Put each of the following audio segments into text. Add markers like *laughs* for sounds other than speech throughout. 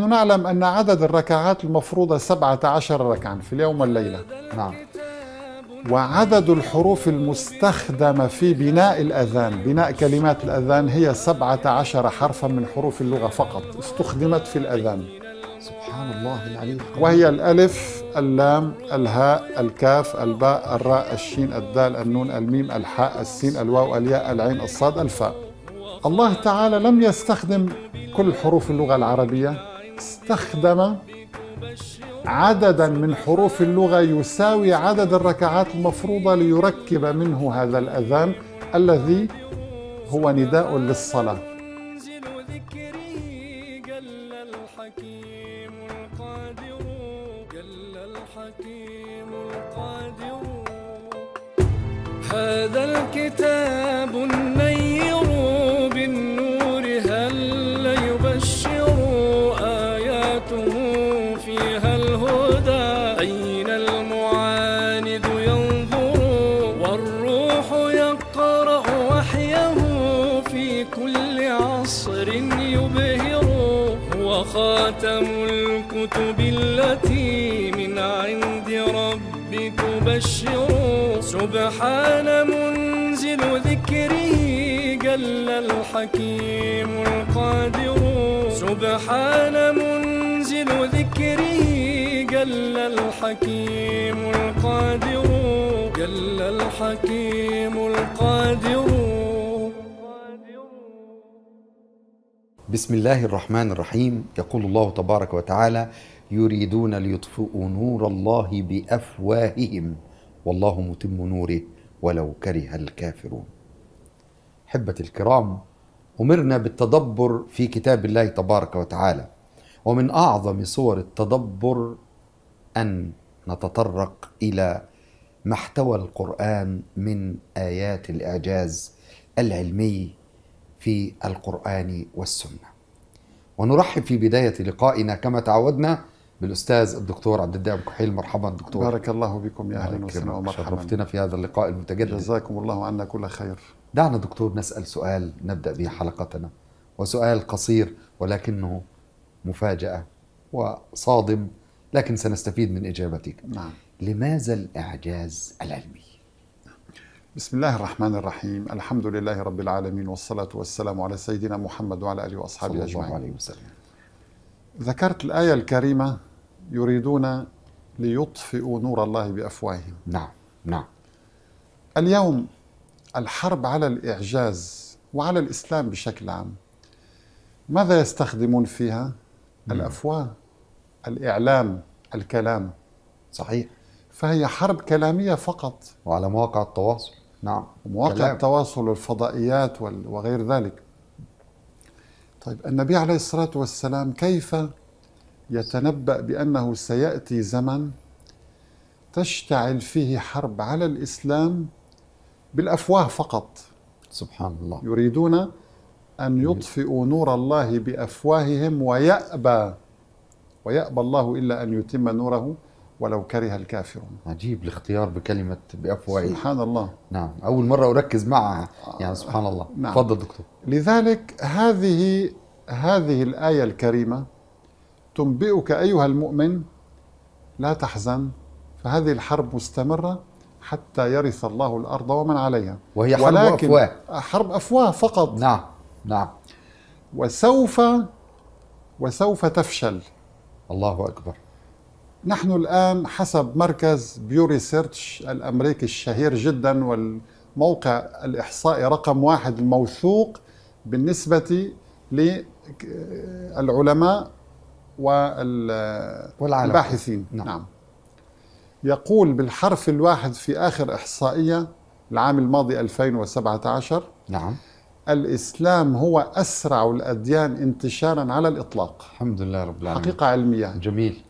نحن نعلم أن عدد الركعات المفروضة سبعة عشر ركعا في اليوم والليلة. نعم. وعدد الحروف المستخدمة في بناء الأذان بناء كلمات الأذان هي سبعة عشر حرفا من حروف اللغة فقط استخدمت في الأذان. سبحان الله العلي وهي الألف اللام الهاء الكاف الباء الراء الشين الدال النون الميم الحاء السين الواو الياء العين الصاد الفاء. الله تعالى لم يستخدم كل حروف اللغة العربية. استخدم عددا من حروف اللغة يساوي عدد الركعات المفروضة ليركب منه هذا الأذان الذي هو نداء للصلاة. منزل ذكره جل تبشر سبحان منزل ذكره جل الحكيم القادر. سبحان منزل ذكره جل الحكيم القادر. جل الحكيم القادر. بسم الله الرحمن الرحيم. يقول الله تبارك وتعالى يريدون ليطفئوا نور الله بأفواههم. والله متم نوره ولو كره الكافرون. حبة الكرام أمرنا بالتدبر في كتاب الله تبارك وتعالى ومن أعظم صور التدبر أن نتطرق إلى ما احتوى القرآن من آيات الإعجاز العلمي في القرآن والسنة. ونرحب في بداية لقائنا كما تعودنا بالأستاذ الدكتور عبد الدائم كحيل. مرحبا دكتور. بارك الله بكم يا الله وسهلا. ومرحبا. شرفتنا في هذا اللقاء المتجدد. جزاكم الله عنا كل خير. دعنا دكتور نسأل سؤال نبدأ به حلقتنا وسؤال قصير ولكنه مفاجأة وصادم لكن سنستفيد من إجابتك. نعم. لماذا الإعجاز العلمي؟ بسم الله الرحمن الرحيم. الحمد لله رب العالمين والصلاة والسلام على سيدنا محمد وعلى آله وأصحابه صلى الله أجمعين. عليه وسلم. ذكرت الآية الكريمة يريدون ليطفئوا نور الله بأفواههم. نعم نعم. اليوم الحرب على الإعجاز وعلى الإسلام بشكل عام ماذا يستخدمون فيها؟ الأفواه الإعلام الكلام. صحيح. فهي حرب كلامية فقط. وعلى مواقع التواصل. نعم مواقع كلام. التواصل والفضائيات وال- وغير ذلك. طيب النبي عليه الصلاة والسلام كيف يتنبأ بأنه سيأتي زمن تشتعل فيه حرب على الإسلام بالأفواه فقط. سبحان الله. يريدون أن يطفئوا نور الله بأفواههم ويأبى ويأبى الله إلا أن يتم نوره ولو كره الكافرون. عجيب الاختيار بكلمة بأفواههم. سبحان الله. نعم. أول مرة أركز معها. يعني سبحان الله. نعم. تفضل دكتور. لذلك هذه هذه الآية الكريمة تنبئك أيها المؤمن لا تحزن فهذه الحرب مستمرة حتى يرث الله الأرض ومن عليها وهي حرب أفواه. حرب أفواه فقط نعم نعم وسوف وسوف تفشل الله أكبر نحن الآن حسب مركز بيو ريسيرش الأمريكي الشهير جدا والموقع الإحصائي رقم واحد الموثوق بالنسبة للعلماء. والباحثين. نعم. نعم. يقول بالحرف الواحد في آخر إحصائية العام الماضي 2017 نعم. الإسلام هو أسرع الأديان انتشارا على الإطلاق. الحمد لله رب العالمين. حقيقة علمية. جميل.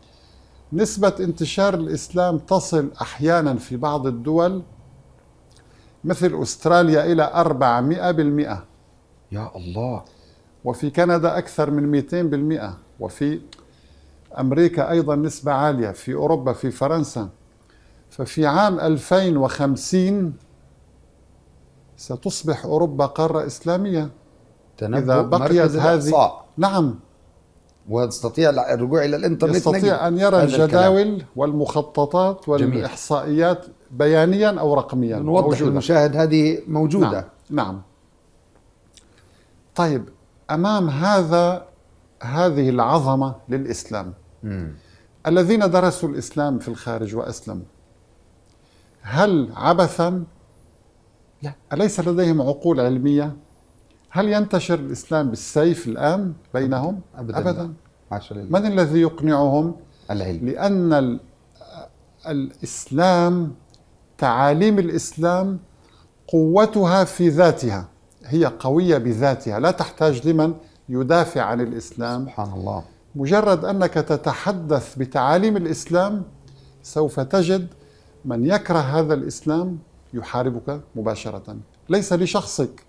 نسبة انتشار الإسلام تصل أحيانا في بعض الدول مثل أستراليا إلى 400 بالمئة. يا الله. وفي كندا أكثر من 200 بالمئة. وفي أمريكا أيضا نسبة عالية في أوروبا في فرنسا. ففي عام 2050 ستصبح أوروبا قارة إسلامية. إذا بقيت هذه نعم. ويستطيع الرجوع إلى الإنترنت نجد يستطيع أن يرى هذا الكلام. الجداول والمخططات جميل. والإحصائيات بيانيا أو رقميا نوضح موجودة. للمشاهد هذه موجودة. نعم. نعم. طيب أمام هذا هذه العظمة للإسلام مم. الذين درسوا الإسلام في الخارج وأسلموا. هل عبثا؟ لا. أليس لديهم عقول علمية؟ هل ينتشر الإسلام بالسيف الآن بينهم؟ ابدا. أبدا لله من الذي يقنعهم؟ العلم. لأن ال- الإسلام تعاليم الإسلام قوتها في ذاتها. هي قوية بذاتها. لا تحتاج لمن يدافع عن الإسلام. سبحان الله. مجرد أنك تتحدث بتعاليم الإسلام سوف تجد من يكره هذا الإسلام يحاربك مباشرة. ليس لشخصك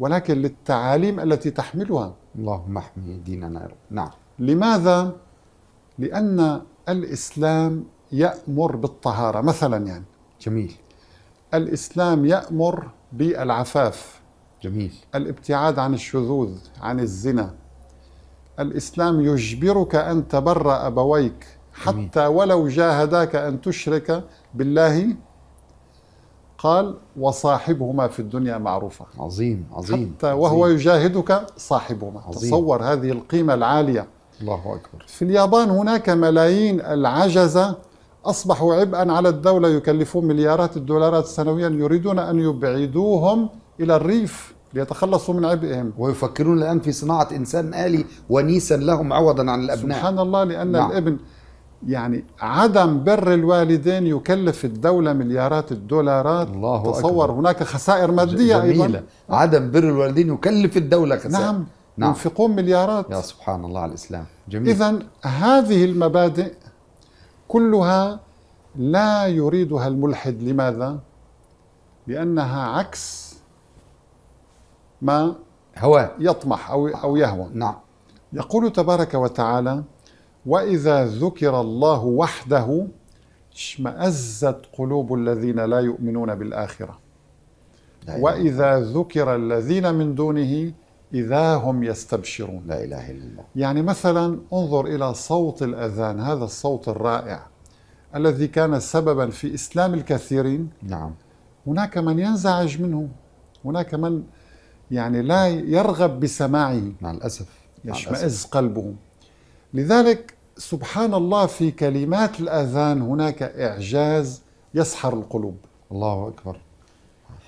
ولكن للتعاليم التي تحملها. اللهم احمي ديننا يا رب. نعم. لماذا؟ لأن الإسلام يأمر بالطهارة مثلا يعني. جميل. الإسلام يأمر بالعفاف. جميل. الابتعاد عن الشذوذ عن الزنا. الإسلام يجبرك أن تبر أبويك. حتى ولو جاهداك أن تشرك بالله. قال وصاحبهما في الدنيا معروفة. عظيم عظيم حتى وهو عظيم. يجاهدك صاحبهما. عظيم. تصور هذه القيمة العالية. الله أكبر. في اليابان هناك ملايين العجزة. أصبحوا عبئا على الدولة يكلفون مليارات الدولارات سنويا يريدون أن يبعدوهم إلى الريف. ليتخلصوا من عبئهم. ويفكرون الآن في صناعة إنسان آلي ونيسا لهم عوضا عن الأبناء. سبحان الله لأن نعم. الابن يعني عدم بر الوالدين يكلف الدولة مليارات الدولارات. الله تصور أكبر. هناك خسائر مادية جميلة. أيضا. عدم بر الوالدين يكلف الدولة خسائر. نعم. نعم. ينفقون مليارات. يا سبحان الله على الإسلام. جميل. إذا هذه المبادئ كلها لا يريدها الملحد. لماذا؟ لأنها عكس ما هواء يطمح أو أو يهوى. نعم. يقول تبارك وتعالى وإذا ذكر الله وحده اشمأزت قلوب الذين لا يؤمنون بالآخرة. لا وإذا ذكر الذين من دونه إذا هم يستبشرون. لا إله إلا الله. يعني مثلا انظر إلى صوت الأذان هذا الصوت الرائع الذي كان سببا في إسلام الكثيرين. نعم. هناك من ينزعج منه هناك من يعني لا يرغب بسماعه. مع الأسف. يشمئز قلبه. لذلك سبحان الله في كلمات الأذان هناك إعجاز يسحر القلوب. الله أكبر.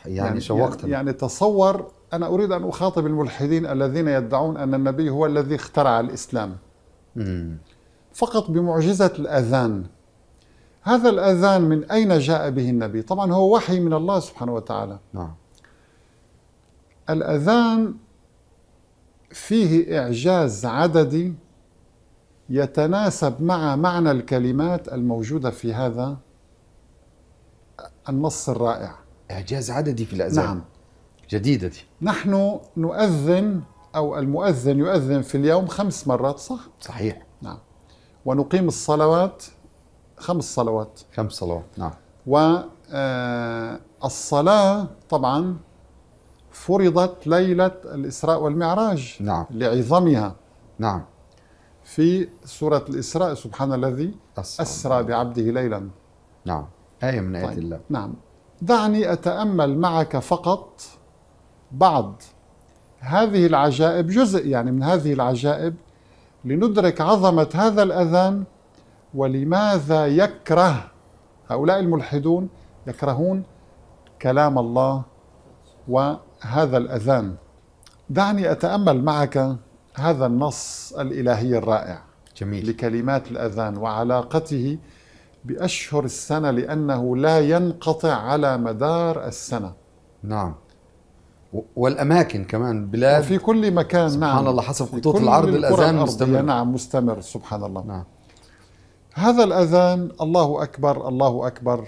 يعني, شوقتنا. يعني تصور أنا أريد أن أخاطب الملحدين الذين يدعون أن النبي هو الذي اخترع الإسلام. مم. فقط بمعجزة الأذان. هذا الأذان من أين جاء به النبي؟ طبعا هو وحي من الله سبحانه وتعالى. نعم. الأذان فيه إعجاز عددي يتناسب مع معنى الكلمات الموجودة في هذا النص الرائع. إعجاز عددي في الأذان؟ نعم. جديدة دي. نحن نؤذن أو المؤذن يؤذن في اليوم خمس مرات صح؟ صحيح. نعم. ونقيم الصلوات خمس صلوات. خمس صلوات نعم. والصلاة طبعا فرضت ليلة الإسراء والمعراج نعم. لعظمها نعم في سورة الإسراء سبحان الذي أسرى. أسرى بعبده ليلا نعم آية من آيات طيب. الله نعم دعني أتأمل معك فقط بعض هذه العجائب جزء يعني من هذه العجائب لندرك عظمة هذا الأذان ولماذا يكره هؤلاء الملحدون يكرهون كلام الله وهذا الأذان. دعني أتأمل معك هذا النص الإلهي الرائع جميل. لكلمات الأذان وعلاقته بأشهر السنة لأنه لا ينقطع على مدار السنة. نعم. و- والأماكن كمان بلاد. وفي كل مكان سبحان نعم. الله حسب خطوط العرض الأرضية، مستمر. نعم مستمر سبحان الله. نعم. هذا الأذان الله أكبر الله أكبر.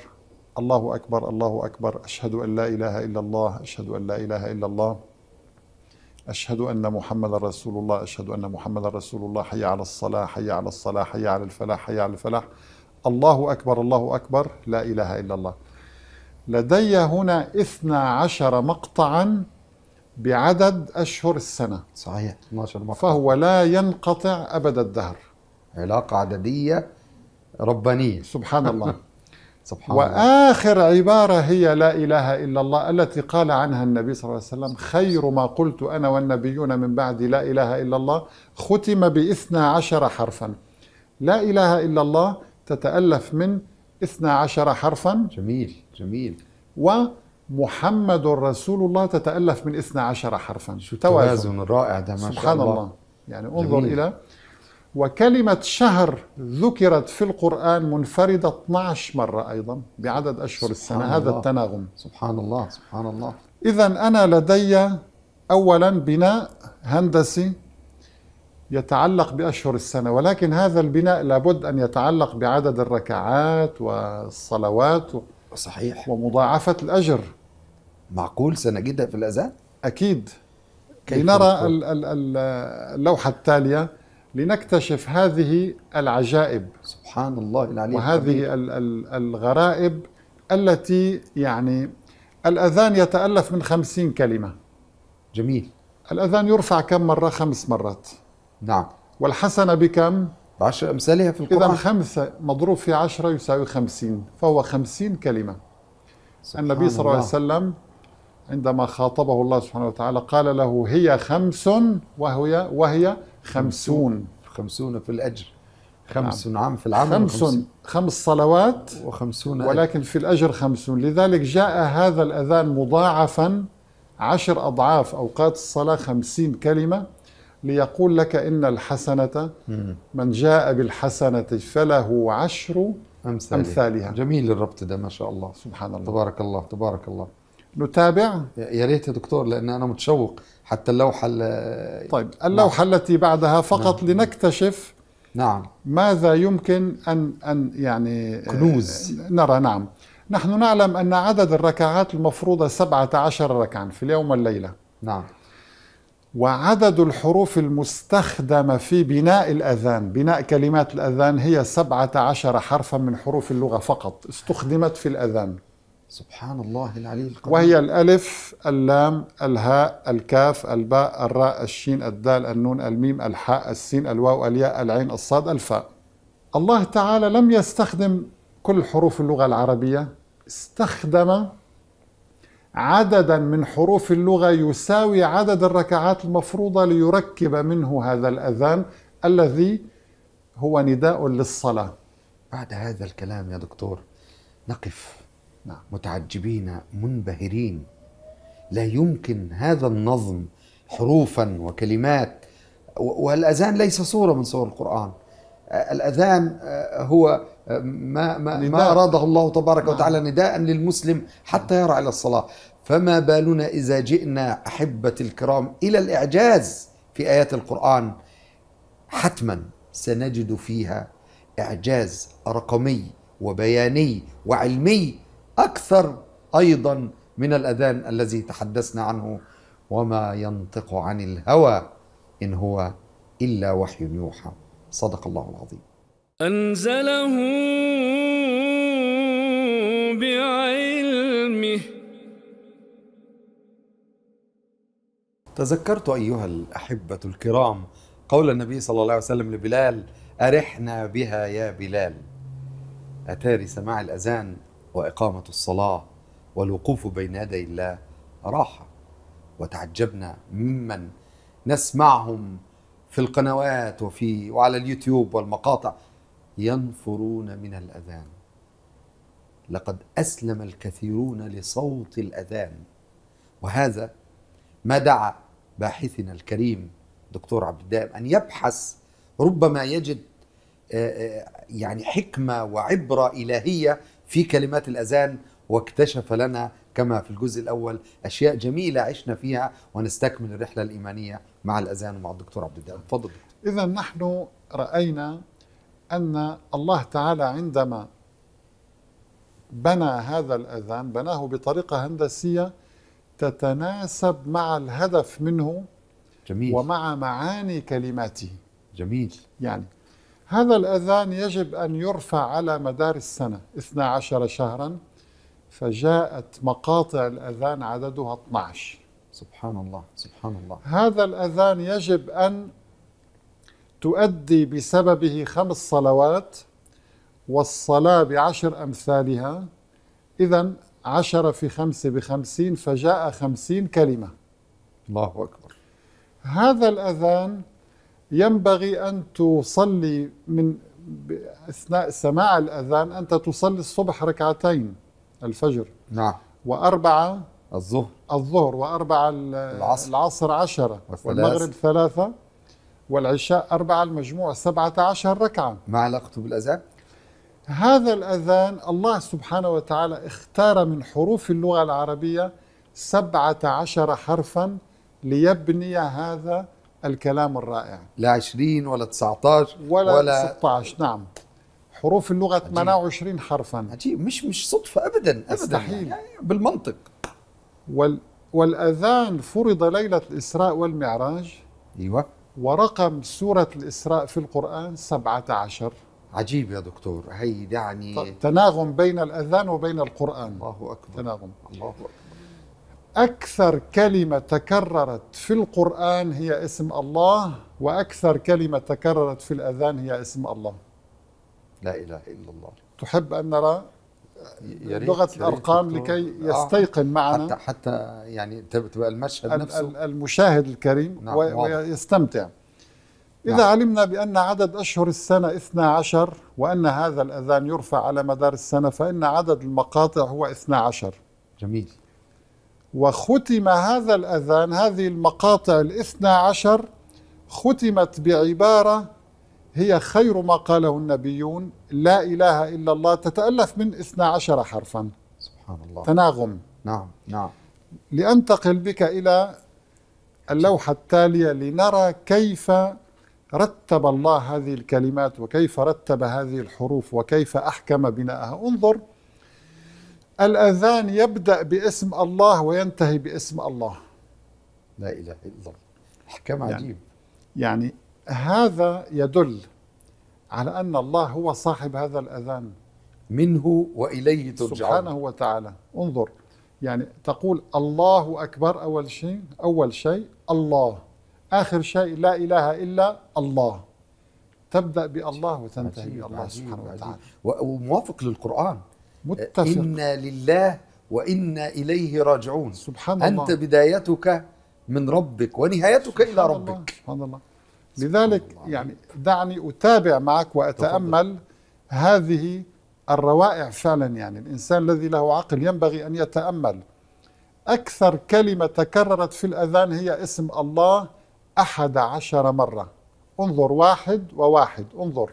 الله أكبر الله أكبر. أشهد أن لا إله إلا الله أشهد أن لا إله إلا الله. أشهد أن محمد رسول الله أشهد أن محمد رسول الله. حي على الصلاة حي على الصلاة حي على الفلاح حي على الفلاح. الله أكبر الله أكبر. لا إله إلا الله. لدي هنا إثنى عشر مقطعا بعدد أشهر السنة. صحيح 12 مقطع. فهو لا ينقطع أبد الدهر. علاقة عددية ربانية. سبحان الله. *laughs* سبحان الله. وآخر عبارة هي لا إله إلا الله التي قال عنها النبي صلى الله عليه وسلم خير ما قلت أنا والنبيون من بعد لا إله إلا الله ختم بإثنى عشر حرفا. لا إله إلا الله تتألف من إثنى عشر حرفا. جميل جميل. ومحمد رسول الله تتألف من إثنى عشر حرفا. شو توازن. الرائع ده ما شاء سبحان الله, الله. يعني انظر جميل. إلى وكلمة شهر ذكرت في القرآن منفردة 12 مرة أيضا بعدد أشهر السنة هذا الله. التناغم. سبحان الله سبحان الله. إذا أنا لدي أولا بناء هندسي يتعلق بأشهر السنة ولكن هذا البناء لابد أن يتعلق بعدد الركعات والصلوات صحيح. ومضاعفة الأجر. معقول؟ سنجدها في الأذان؟ أكيد. لنرى اللوحة التالية. لنكتشف هذه العجائب سبحان الله العلي. وهذه ال- ال- الغرائب التي يعني الأذان يتألف من خمسين كلمة. جميل. الأذان يرفع كم مرة؟ خمس مرات. نعم. والحسنة بكم؟ بعشر أمثالها في إذا القرآن. خمسة مضروب في عشرة يساوي خمسين فهو خمسين كلمة. النبي صلى الله عليه وسلم عندما خاطبه الله سبحانه وتعالى قال له هي خمس وهي وهي خمسون. خمسون في الأجر. خمس عام في العمل خمس خمس صلوات. وخمسون. ولكن في الأجر خمسون. لذلك جاء هذا الأذان مضاعفا عشر أضعاف أوقات الصلاة خمسين كلمة ليقول لك إن الحسنة. من جاء بالحسنة فله عشر أمثالها. أمثالها. جميل الربط ده ما شاء الله. سبحان الله. تبارك الله تبارك الله. نتابع؟ يا ريت يا دكتور لأن أنا متشوق حتى اللوحة ال- طيب اللوحة التي بعدها فقط لنكتشف نعم. ماذا يمكن أن أن يعني كنوز. آه، نرى نعم. نحن نعلم أن عدد الركعات سبعة عشر ركعا في اليوم والليلة. نعم. وعدد الحروف المستخدمة في بناء الأذان بناء كلمات الأذان هي سبعة عشر حرفا من حروف اللغة فقط استخدمت في الأذان. سبحان الله العلي القدير. وهي الألف اللام الهاء الكاف الباء الراء الشين الدال النون الميم الحاء السين الواو الياء العين الصاد الفاء. الله تعالى لم يستخدم كل حروف اللغة العربية استخدم عددا من حروف اللغة يساوي عدد الركعات المفروضة ليركب منه هذا الأذان الذي هو نداء للصلاة. بعد هذا الكلام يا دكتور نقف. نعم. متعجبين منبهرين لا يمكن هذا النظم حروفا وكلمات والأذان ليس صورة من صور القرآن آه، الأذان آه، هو آه، ما ما, ما. أراده الله تبارك نعم. وتعالى نداء للمسلم حتى يرى إلى الصلاة فما بالنا إذا جئنا أحبة الكرام إلى الإعجاز في آيات القرآن حتما سنجد فيها إعجاز رقمي وبياني وعلمي أكثر أيضا من الأذان الذي تحدثنا عنه وما ينطق عن الهوى إن هو إلا وحي يوحى. صدق الله العظيم. أنزله بعلمه. تذكرت أيها الأحبة الكرام قول النبي صلى الله عليه وسلم لبلال أرحنا بها يا بلال. أتاري سماع الأذان وإقامة الصلاة والوقوف بين يدي الله راحة. وتعجبنا ممن نسمعهم في القنوات وفي وعلى اليوتيوب والمقاطع ينفرون من الأذان. لقد أسلم الكثيرون لصوت الأذان. وهذا ما دعا باحثنا الكريم دكتور عبد الدائم أن يبحث ربما يجد آه، آه، يعني حكمة وعبرة إلهية في كلمات الأذان واكتشف لنا كما في الجزء الأول أشياء جميلة عشنا فيها ونستكمل الرحلة الإيمانية مع الأذان ومع الدكتور عبد الدائم تفضل. إذا نحن رأينا أن الله تعالى عندما بنى هذا الأذان بناه بطريقة هندسية تتناسب مع الهدف منه جميل. ومع معاني كلماته. جميل. يعني هذا الأذان يجب أن يرفع على مدار السنة 12 شهرا فجاءت مقاطع الأذان عددها 12 سبحان الله سبحان الله. هذا الأذان يجب أن تؤدي بسببه خمس صلوات والصلاة بعشر أمثالها. إذا عشرة في خمسة بخمسين فجاء خمسين كلمة. الله أكبر. هذا الأذان ينبغي أن تصلي من أثناء سماع الأذان أنت تصلي الصبح ركعتين الفجر نعم وأربعة الظهر الظهر وأربعة ال- العصر. العصر عشرة. والمغرب ثلاثة والعشاء أربعة المجموع سبعة عشر ركعة ما علاقته بالأذان؟ هذا الأذان الله سبحانه وتعالى اختار من حروف اللغة العربية سبعة عشر حرفا ليبني هذا الكلام الرائع. لا 20 ولا 19 ولا, ولا 16 نعم. حروف اللغة 28 حرفا. عجيب مش مش صدفة أبدا أبدا مستحيل. يعني بالمنطق. وال والأذان فرض ليلة الإسراء والمعراج. أيوه. ورقم سورة الإسراء في القرآن 17 عجيب يا دكتور هي يعني تناغم بين الأذان وبين القرآن. الله أكبر. تناغم. الله أكبر. أكثر كلمة تكررت في القرآن هي اسم الله وأكثر كلمة تكررت في الأذان هي اسم الله لا إله إلا الله تحب أن نرى يا ريت- لغة يا ريت الأرقام. لكي آه. يستيقن معنا حتى حتى يعني تب- تبقى المشهد ال- نفسه ال- المشاهد الكريم نعم،. ويستمتع إذا نعم. علمنا بأن عدد أشهر السنة 12 وأن هذا الأذان يرفع على مدار السنة فإن عدد المقاطع هو 12 جميل وختم هذا الأذان هذه المقاطع الاثنى عشر ختمت بعبارة هي خير ما قاله النبيون لا إله إلا الله تتألف من اثنى عشر حرفا. سبحان الله. تناغم. نعم نعم. لأنتقل بك إلى اللوحة التالية لنرى كيف رتب الله هذه الكلمات وكيف رتب هذه الحروف وكيف أحكم بناءها. انظر الأذان يبدأ باسم الله وينتهي باسم الله. لا إله إلا الله. أحكام يعني عجيب. يعني هذا يدل على أن الله هو صاحب هذا الأذان. منه وإليه ترجعون. سبحانه وتعالى. انظر. يعني تقول الله أكبر أول شيء أول شيء الله. آخر شيء لا إله إلا الله. تبدأ بألله وتنتهي بألله سبحانه. وتعالى. وموافق للقرآن. متفق. إنا لله وإنا إليه راجعون. سبحان الله. أنت بدايتك من ربك ونهايتك إلى سبحان الله، ربك سبحان الله. لذلك يعني دعني أتابع معك وأتأمل هذه الروائع فعلا. يعني الإنسان الذي له عقل ينبغي أن يتأمل. أكثر كلمة تكررت في الأذان هي اسم الله أحد عشر مرة. انظر واحد وواحد. انظر.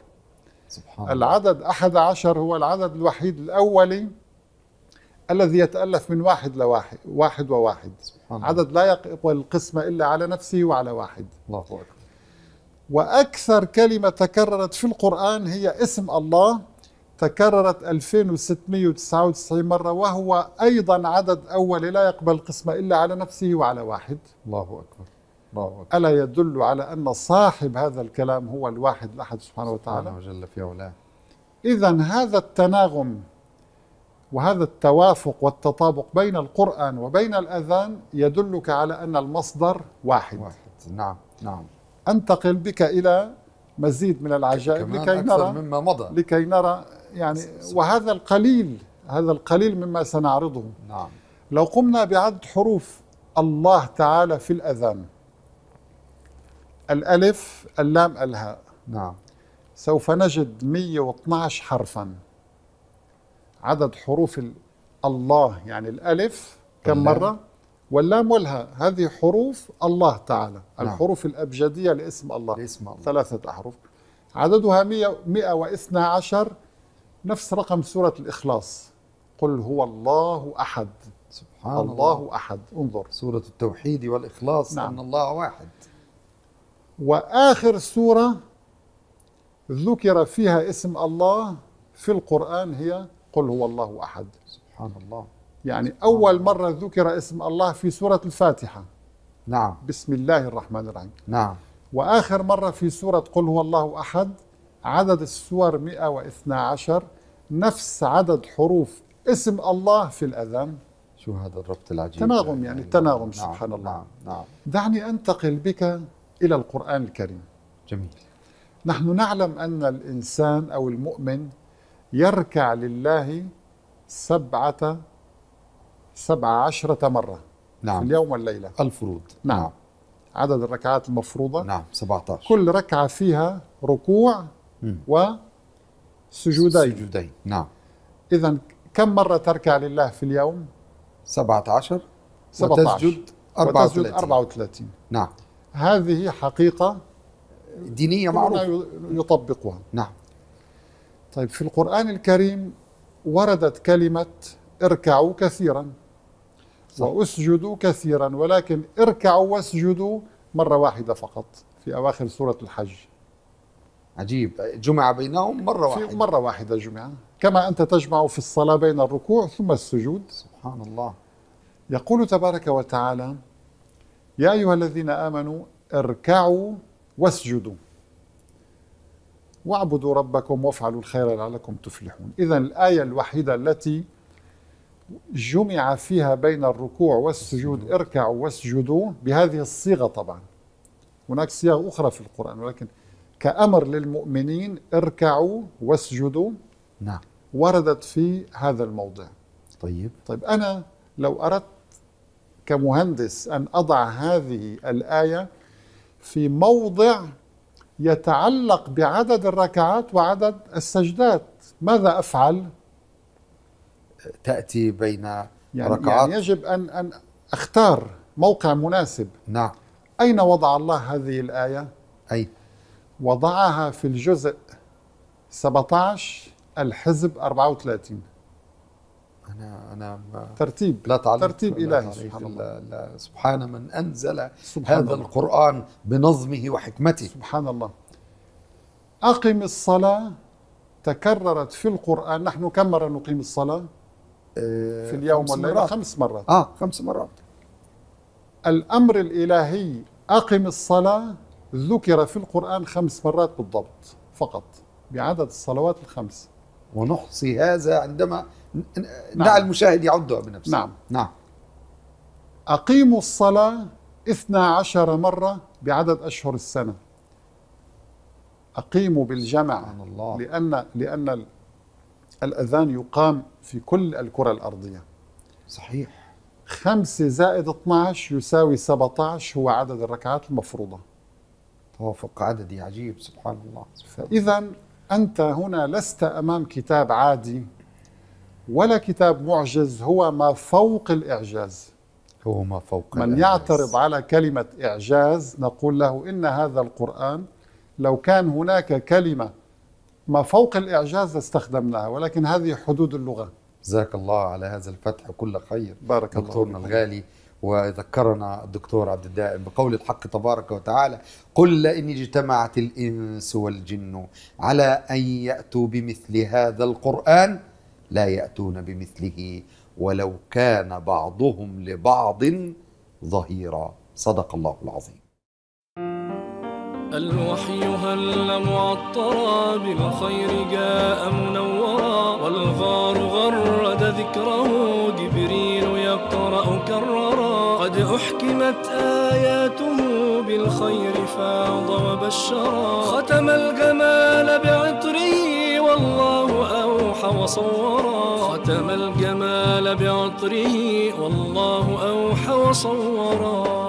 سبحان العدد أحد عشر هو العدد الوحيد الأولي الذي يتألف من واحد لواحد واحد وواحد. سبحان الله. عدد لا يقبل القسمة إلا على نفسه وعلى واحد. الله أكبر. وأكثر كلمة تكررت في القرآن هي اسم الله تكررت 2699 مرة وهو أيضا عدد أولي لا يقبل القسمة إلا على نفسه وعلى واحد. الله أكبر. ألا يدل على أن صاحب هذا الكلام هو الواحد الأحد سبحانه وتعالى؟ سبحانه وجل في علاه. إذا هذا التناغم وهذا التوافق والتطابق بين القرآن وبين الأذان يدلك على أن المصدر واحد, واحد. نعم نعم. أنتقل بك إلى مزيد من العجائب لكي نرى مما مضى. لكي نرى يعني وهذا القليل هذا القليل مما سنعرضه. نعم. لو قمنا بعد حروف الله تعالى في الأذان الألف اللام الهاء. نعم. سوف نجد 112 حرفا. عدد حروف ال- الله يعني الألف كم. مرة؟ واللام والهاء. هذه حروف الله تعالى. نعم. الحروف الأبجدية لاسم الله. لاسم الله. ثلاثة أحرف عددها 100 112 نفس رقم سورة الإخلاص. قل هو الله أحد. سبحان الله, الله. أحد. انظر. سورة التوحيد والإخلاص. نعم. أن الله واحد. وآخر سورة ذكر فيها اسم الله في القرآن هي قل هو الله أحد. سبحان الله. يعني أول مرة ذكر اسم الله في سورة الفاتحة. نعم. بسم الله الرحمن الرحيم. نعم. وآخر مرة في سورة قل هو الله أحد عدد السور 112 نفس عدد حروف اسم الله في الأذان. شو هذا الربط العجيب؟ تناغم يعني التناغم نعم. سبحان الله. نعم. نعم. دعني أنتقل بك إلى القرآن الكريم. جميل. نحن نعلم أن الإنسان أو المؤمن يركع لله سبعة سبعة عشرة مرة في نعم. اليوم والليلة. الفروض. نعم. عدد الركعات المفروضة. نعم 17 كل ركعة فيها ركوع. وسجودين. سجودين. نعم. إذا كم مرة تركع لله في اليوم؟ 17 17 وتسجد وتسجد 34 34 نعم. هذه حقيقة دينية معروفة. يطبقها. نعم. طيب في القرآن الكريم وردت كلمة اركعوا كثيرا صح. وأسجدوا كثيرا ولكن اركعوا واسجدوا مرة واحدة فقط في أواخر سورة الحج. عجيب. جمع بينهم مرة في واحدة. مرة واحدة جمعة كما أنت تجمع في الصلاة بين الركوع ثم السجود. سبحان الله. يقول تبارك وتعالى يا أيها الذين آمنوا اركعوا واسجدوا واعبدوا ربكم وافعلوا الخير لعلكم تفلحون. إذا الآية الوحيدة التي جمع فيها بين الركوع والسجود اركعوا واسجدوا بهذه الصيغة طبعا. هناك صيغ أخرى في القرآن ولكن كأمر للمؤمنين اركعوا واسجدوا نعم. وردت في هذا الموضع. طيب. طيب أنا لو أردت كمهندس أن أضع هذه الآية في موضع يتعلق بعدد الركعات وعدد السجدات. ماذا أفعل؟ تأتي بين يعني, ركعات. يعني يجب أن أن أختار موقع مناسب. نعم. أين وضع الله هذه الآية؟ أي؟ وضعها في الجزء 17 الحزب 34 أنا أنا ما ترتيب لا تعليق ترتيب إلهي سبحان الله. لا. سبحان من أنزل سبحان هذا الله. القرآن بنظمه وحكمته. سبحان الله. أقم الصلاة. تكررت في القرآن. نحن كم مرة نقيم الصلاة؟ في اليوم والليلة. خمس مرات. آه خمس مرات. الأمر الإلهي أقم الصلاة. ذكر في القرآن خمس مرات بالضبط فقط بعدد الصلوات الخمس. ونحصي هذا عندما ن- ن- نعم. دع المشاهد يعدها بنفسه. نعم. نعم. أقيموا الصلاة اثنا عشر مرة بعدد أشهر السنة. أقيموا بالجمع سبحان الله. لأن لأن ال- الأذان يقام في كل الكرة الأرضية. صحيح. خمسة زائد 12 يساوي 17 هو عدد الركعات المفروضة. توافق عددي عجيب سبحان الله. فإذا أنت هنا لست أمام كتاب عادي. ولا كتاب معجز هو ما فوق الإعجاز هو ما فوق من الإعجاز. يعترض على كلمة إعجاز نقول له إن هذا القرآن لو كان هناك كلمة ما فوق الإعجاز لاستخدمناها ولكن هذه حدود اللغة جزاك الله على هذا الفتح كل خير بارك الله دكتورنا. الغالي وذكرنا الدكتور عبد الدائم بقول الحق تبارك وتعالى قل لئن اجتمعت الإنس والجن على أن يأتوا بمثل هذا القرآن لا يأتون بمثله ولو كان بعضهم لبعض ظهيرا. صدق الله العظيم. الوحي هل معطرا بالخير جاء منورا والغار غرد ذكره جبريل يقرأ كررا. قد أحكمت آياته بالخير فاض وبشرا. ختم الجمال أوحى وصورا ختم الجمال بعطره والله أوحى وصورا.